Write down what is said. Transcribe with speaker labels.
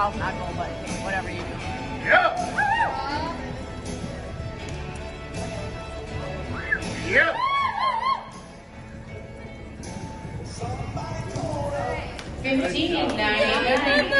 Speaker 1: Well, not goal, but whatever you do.
Speaker 2: Yep. Yep.
Speaker 3: Fifteen, nine,